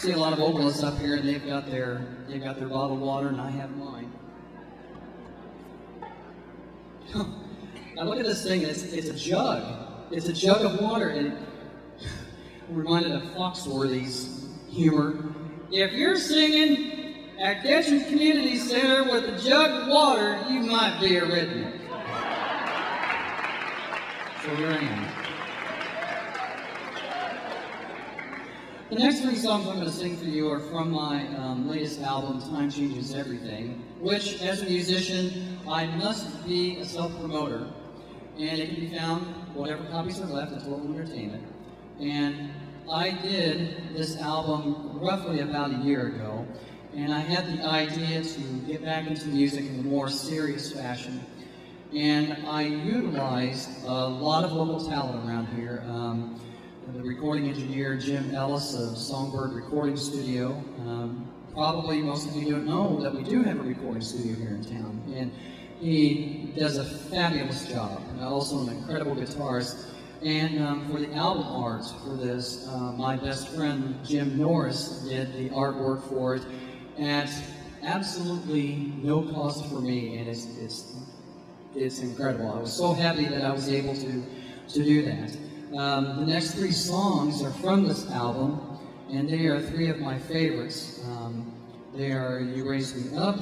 see a lot of vocalists up here, and they've got their they've got their bottled water, and I have mine. now look at this thing. It's it's a jug. It's a jug of water, and I'm reminded of Foxworthy's humor. If you're singing at Ketchum Community Center with a jug of water, you might be a redneck. So here I am. The next three songs I'm going to sing for you are from my um, latest album, Time Changes Everything, which, as a musician, I must be a self-promoter. And it can be found, whatever copies are left, at Total Entertainment. And I did this album roughly about a year ago, and I had the idea to get back into music in a more serious fashion. And I utilized a lot of local talent around here. Um, the recording engineer Jim Ellis of Songbird Recording Studio. Um, probably most of you don't know that we do have a recording studio here in town, and he does a fabulous job. Also an incredible guitarist. And um, for the album art for this, uh, my best friend Jim Norris did the artwork for it at absolutely no cost for me, and it's it's it's incredible. I was so happy that I was able to to do that. Um, the next three songs are from this album, and they are three of my favorites. Um, they are "You Raise Me Up,"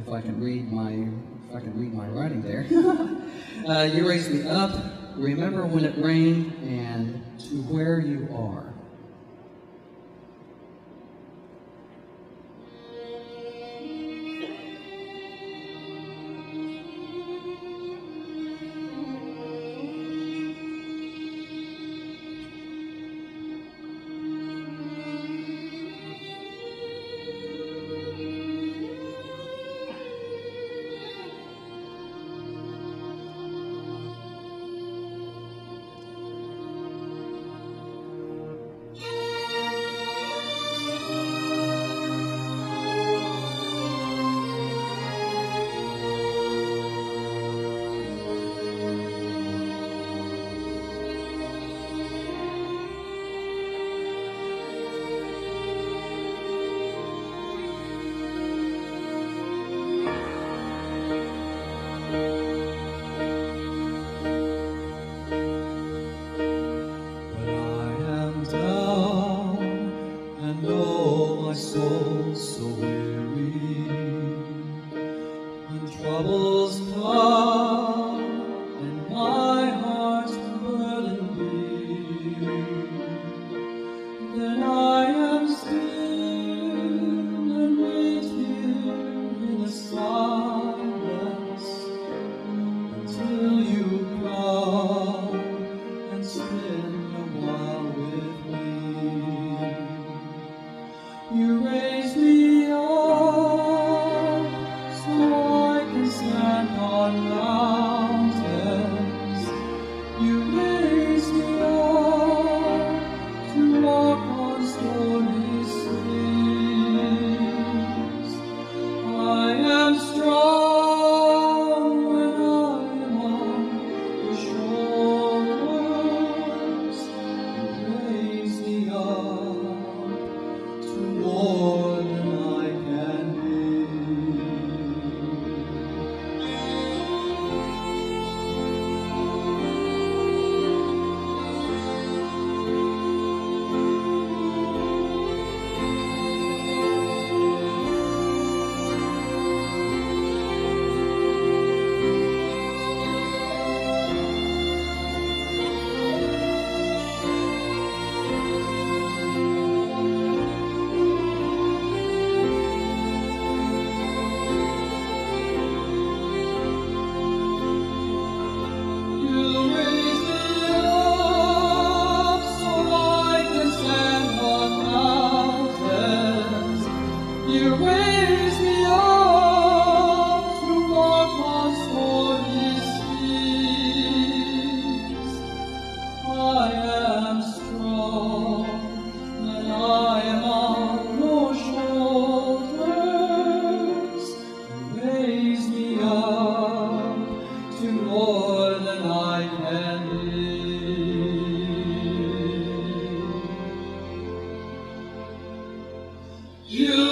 if I can read my if I can read my writing there. uh, "You Raise Me Up," "Remember When It Rained," and "To Where You Are." You